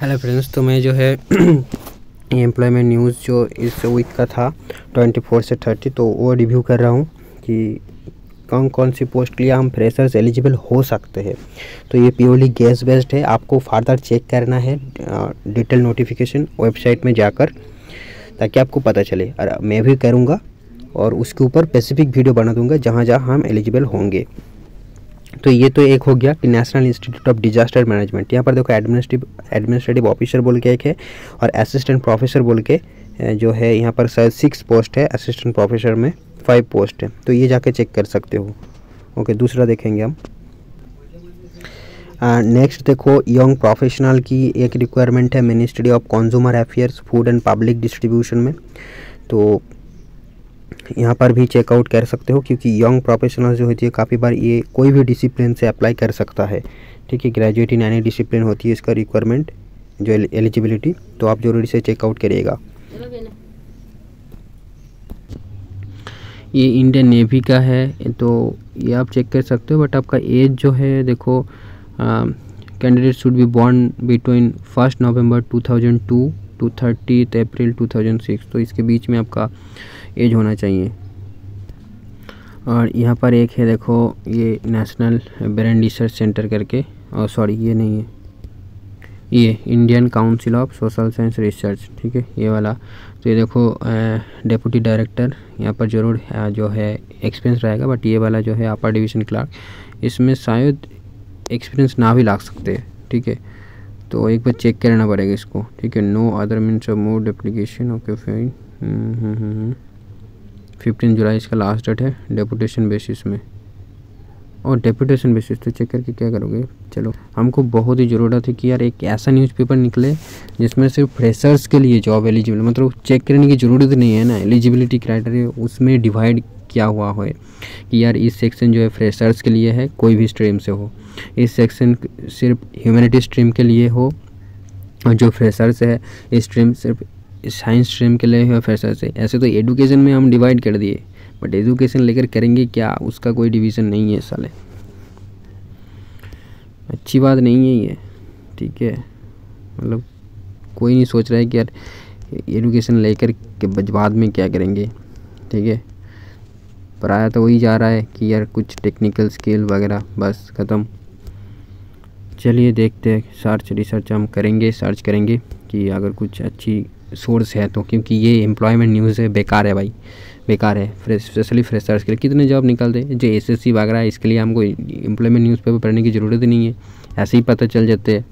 Hello friends तो मैं जो है एम्प्लॉयमेंट न्यूज़ जो इस वीक का था ट्वेंटी फोर से थर्टी तो वो रिव्यू कर रहा हूँ कि कौन कौन सी पोस्ट के लिए हम फ्रेशर्स एलिजिबल हो सकते हैं। तो ये प्योरली गैस बेस्ड है, आपको फर्दर चेक करना है डिटेल नोटिफिकेशन वेबसाइट में जाकर, ताकि आपको पता चले। और मैं भी करूँगा और उसके ऊपर स्पेसिफिक वीडियो बना दूँगा जहाँ जहाँ हम एलिजिबल होंगे। तो ये तो एक हो गया कि National Institute of Disaster Management यहाँ पर देखो एडमिनिस्ट्रेटिव एडमिनिस्ट्रेटिव ऑफिसर बोल के एक है और असिस्टेंट प्रोफेसर बोल के जो है यहाँ पर शायद सिक्स पोस्ट है असिस्टेंट प्रोफेसर में फाइव पोस्ट है। तो ये जाके चेक कर सकते हो। ओके दूसरा देखेंगे हम। नेक्स्ट uh, देखो यंग प्रोफेशनल की एक रिक्वायरमेंट है Ministry of Consumer Affairs Food and Public Distribution में। तो यहाँ पर भी चेकआउट कर सकते हो क्योंकि यंग प्रोफेशनल जो होती है, काफ़ी बार ये कोई भी डिसिप्लिन से अप्लाई कर सकता है। ठीक है ग्रेजुएट इन एनी डिसिप्लिन होती है इसका रिक्वायरमेंट जो एलिजिबिलिटी तो आप ज़रूरी से चेकआउट करिएगा। ये इंडियन नेवी का है तो ये आप चेक कर सकते हो बट आपका एज जो है, देखो candidate should be born between first November 2002 to thirty April 2006 तो इसके बीच में आपका एज होना चाहिए। और यहाँ पर एक है, देखो, ये नेशनल ब्रेन रिसर्च सेंटर करके, और सॉरी ये नहीं है। ये Indian Council of Social Science Research ठीक है, ये वाला। तो ये देखो डेप्यूटी डायरेक्टर यहाँ पर ज़रूर जो है एक्सपीरियंस रहेगा बट ये वाला जो है अपर डिवीज़न क्लार्क इसमें शायद एक्सपीरियंस ना भी ला सकते हैं ठीक है। तो एक बार चेक करना पड़ेगा इसको, ठीक है। No other means of mode application okay fine fifteen July इसका लास्ट डेट है डेपुटेशन बेसिस में। और डेपुटेशन बेसिस तो चेक करके क्या करोगे? चलो, हमको बहुत ही ज़रूरत है कि यार एक ऐसा न्यूज़पेपर निकले, जिसमें सिर्फ़ फ्रेशर्स के लिए जॉब एलिजिबल मतलब चेक करने की ज़रूरत नहीं है ना एलिजिबिलिटी क्राइटेरिया उसमें डिवाइड किया हुआ है कि यार इस सेक्शन जो है फ्रेशर्स के लिए है, कोई भी स्ट्रीम से हो। इस सेक्शन सिर्फ़ ह्यूमैनिटी स्ट्रीम के लिए हो, और जो फ्रेशर्स है, इस स्ट्रीम सिर्फ़ साइंस स्ट्रीम के लिए फ्रेशर से ऐसे तो एडुकेशन में हम डिवाइड कर दिए बट एजुकेशन लेकर करेंगे क्या? उसका कोई डिवीज़न नहीं है साले। अच्छी बात नहीं है ये, ठीक है? मतलब कोई नहीं सोच रहा है कि यार एजुकेशन लेकर के बाद में क्या करेंगे, ठीक है? पढ़ाया तो वही जा रहा है कि यार कुछ टेक्निकल स्किल वगैरह, बस ख़त्म। चलिए देखते हैं सर्च रिसर्च हम करेंगे सर्च करेंगे कि अगर कुछ अच्छी सोर्स है तो क्योंकि ये एम्प्लॉयमेंट न्यूज़ है, बेकार है भाई, बेकार है फ्रेश स्पेशली फ्रेशर्स के लिए। कितने जॉब निकलते हैं जो एस एस वगैरह है, इसके लिए हमको एम्प्लॉयमेंट न्यूज़पेपर पढ़ने की ज़रूरत ही नहीं है। ऐसे ही पता चल जाते हैं।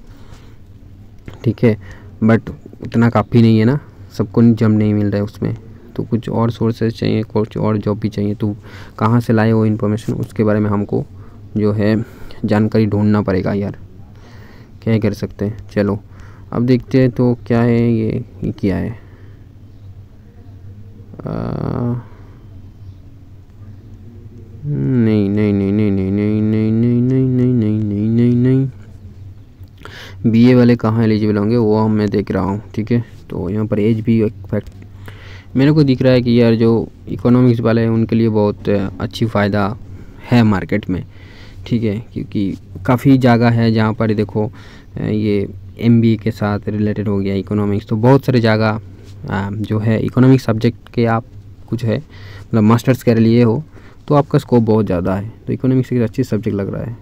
ठीक है बट उतना काफ़ी नहीं है ना। सबको जम नहीं मिल रहा है उसमें। तो कुछ और सोर्सेज चाहिए, कुछ और जॉब भी चाहिए। तो कहाँ से लाए वो इन्फॉर्मेशन उसके बारे में हमको जो है जानकारी ढूंढना पड़ेगा यार। क्या कर सकते हैं? चलो। अब देखते हैं तो क्या है ये, ये क्या है नहीं नहीं नहीं नहीं नहीं नहीं नहीं नहीं नहीं नहीं नहीं नहीं नहीं नहीं बी ए वाले कहाँ एलिजिबल होंगे वो हम मैं देख रहा हूँ ठीक है तो यहाँ पर एज भी फैक्ट मेरे को दिख रहा है कि यार जो इकोनॉमिक्स वाले हैं उनके लिए बहुत अच्छी फ़ायदा है मार्केट में ठीक है क्योंकि काफ़ी जगह है जहाँ पर देखो ये एम के साथ रिलेटेड हो गया इकोनॉमिक्स तो बहुत सारे जगह जो है इकोनॉमिक सब्जेक्ट के आप कुछ है मतलब मास्टर्स कर लिए हो तो आपका स्कोप बहुत ज़्यादा है तो इकोनॉमिक्स एक अच्छी सब्जेक्ट लग रहा है।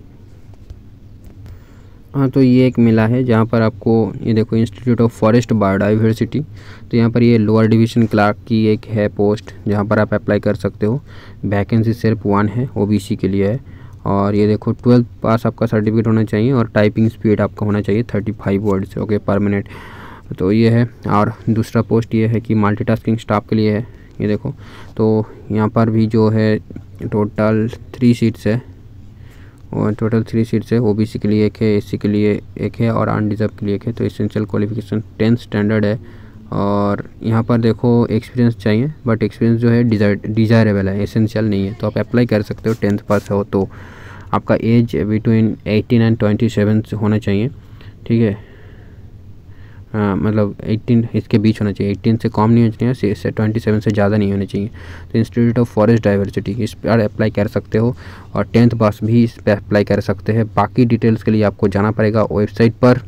हाँ तो ये एक मिला है, जहाँ पर आपको, ये देखो इंस्टीट्यूट ऑफ़ फॉरेस्ट बायोडाइवर्सिटी तो यहाँ पर ये लोअर डिवीज़न क्लार्क की एक है पोस्ट जहाँ पर आप अप्लाई कर सकते हो। वैकेंसी सिर्फ़ वन है ओबीसी के लिए है। और ये देखो ट्वेल्थ पास आपका सर्टिफिकेट होना चाहिए और टाइपिंग स्पीड आपका होना चाहिए thirty five words okay per minute तो ये है, और दूसरा पोस्ट ये है कि मल्टीटास्किंग स्टाफ के लिए है, ये देखो. तो यहाँ पर भी जो है टोटल थ्री सीट्स है, और टोटल थ्री सीट्स है ओबीसी के लिए एक है एससी के लिए एक है, और अनडिजर्व के लिए एक है. तो इसेंशियल क्वालिफिकेशन टेंथ स्टैंडर्ड है. और यहाँ पर देखो एक्सपीरियंस चाहिए बट एक्सपीरियंस जो है डिज़ायरेबल है एसेंशियल नहीं है। तो आप अप्लाई कर सकते हो टेंथ पास हो तो। आपका age between eighteen and twenty seven होना चाहिए, ठीक है? मतलब 18 इसके बीच होना चाहिए। 18 से कम नहीं होना चाहिए ट्वेंटी सेवन से ज़्यादा नहीं होना चाहिए। तो इंस्टीट्यूट ऑफ़ फॉरेस्ट डाइवर्सिटी इस पर अप्लाई कर सकते हो और टेंथ पास भी इस पर अप्लाई कर सकते हैं। बाकी डिटेल्स के लिए आपको जाना पड़ेगा वेबसाइट पर।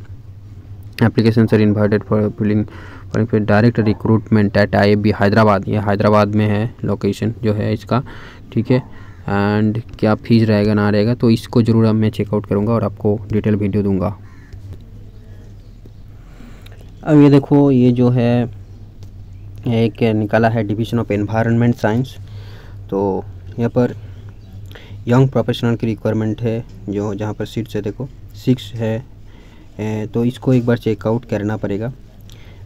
Application sir invited for filling for direct recruitment at I B Hyderabad ये हैदराबाद में है लोकेशन जो है इसका, ठीक है? एंड क्या फ़ीस रहेगा, ना रहेगा तो इसको ज़रूर मैं चेकआउट करूँगा और आपको डिटेल वीडियो दूँगा। अब ये देखो, ये जो है, एक निकाला है डिवीज़न ऑफ़ एनवायरनमेंट साइंस तो यहाँ पर यंग प्रोफेशनल की रिक्वायरमेंट है, जो जहाँ पर सीट्स है, देखो सिक्स है तो इसको एक बार चेकआउट करना पड़ेगा।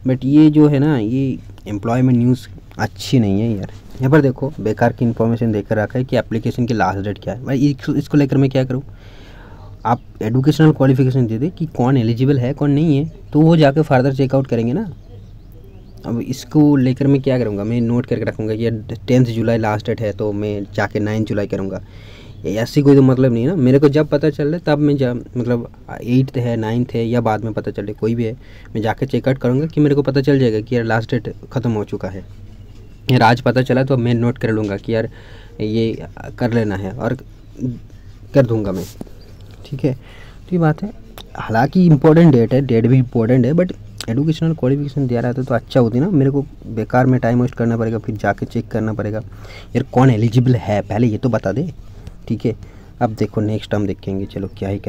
बट ये जो है ना, ये एम्प्लॉयमेंट न्यूज़ अच्छी नहीं है यार। यहाँ पर देखो, बेकार की इन्फॉर्मेशन देकर रखा है कि एप्लीकेशन की लास्ट डेट क्या है। भाई, इसको लेकर मैं क्या करूँ? आप एडुकेशनल क्वालिफिकेशन दे दे कि कौन एलिजिबल है, कौन नहीं है तो वो जाकर फर्दर चेकआउट करेंगे ना। अब इसको लेकर मैं क्या करूँगा? मैं नोट करके रखूँगा कि टेंथ जुलाई लास्ट डेट है तो मैं जाके नाइन्थ जुलाई करूँगा। ऐसी कोई तो मतलब नहीं है ना। मेरे को जब पता चल रहा है, तब मैं जब मतलब एट्थ है नाइन्थ है, या बाद में पता चल कोई भी है, मैं जाके चेकआउट करूँगा कि मेरे को पता चल जाएगा कि यार लास्ट डेट ख़त्म हो चुका है। यार आज पता चला तो अब मैं नोट कर लूँगा कि यार ये कर लेना है और कर दूँगा मैं। ठीक है? तो ये बात है। हालाँकि इम्पोर्टेंट डेट है डेट भी इम्पोर्टेंट है बट एडुकेशनल क्वालिफिकेशन दिया रहता तो अच्छा होती ना। मेरे को बेकार में टाइम वेस्ट करना पड़ेगा, फिर जाके चेक करना पड़ेगा। यार कौन एलिजिबल है? पहले ये तो बता दे। ठीक है? अब देखो नेक्स्ट हम देखेंगे चलो क्या ही कर।